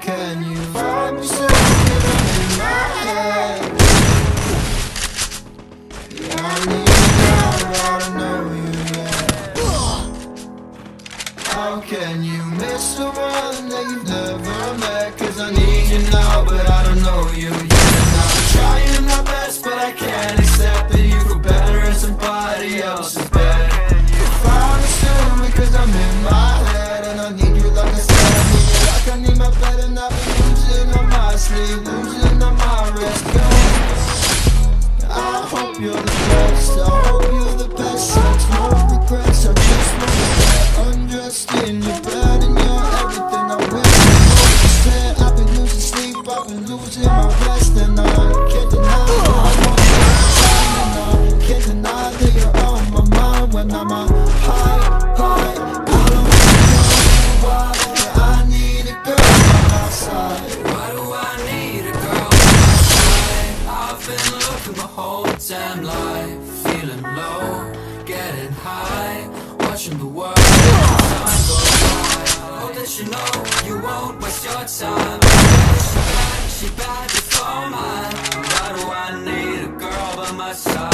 Can you find me something in my head? feel whole damn life Feeling low, getting high Watching the world time go by. Hope that you know you won't waste your time. She bad, she bad, it's all mine. Why do I need a girl by my side?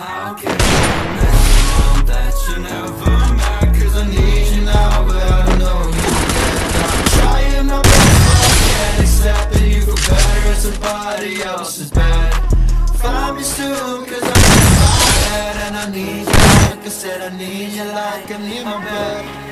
How can I miss know that you never met? Cause I need you now, but I don't know you yet I'm trying but I can't accept that you feel better at somebody else's bed need you like I need my bed.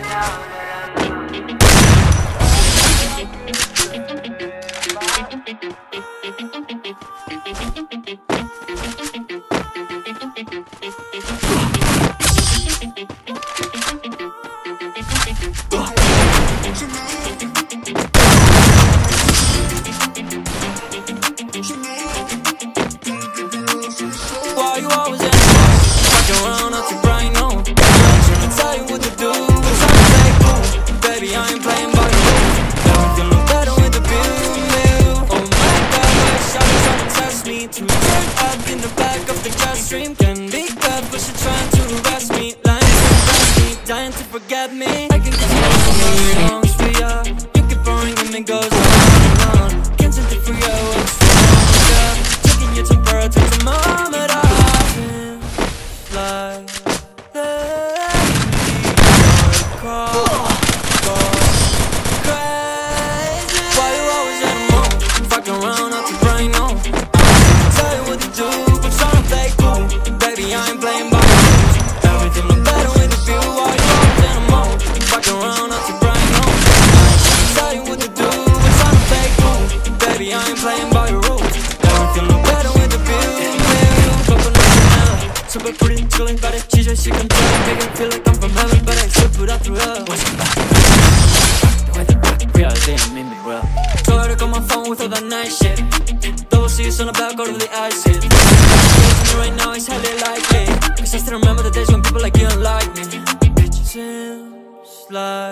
impress me Lying to impress me Dying to forget me. I can get you all the wrongs for you You keep pouring and it goes on and on. Can't seem to figure out Make me feel like I'm from heaven, but I still put out through hell the back? The way the rock real, didn't well Started on my phone with all that nice shit. Double C's on the back, all of the acid Right now, it's highly likely. Cause I still remember the days when people like you don't like me. Bitch, seems like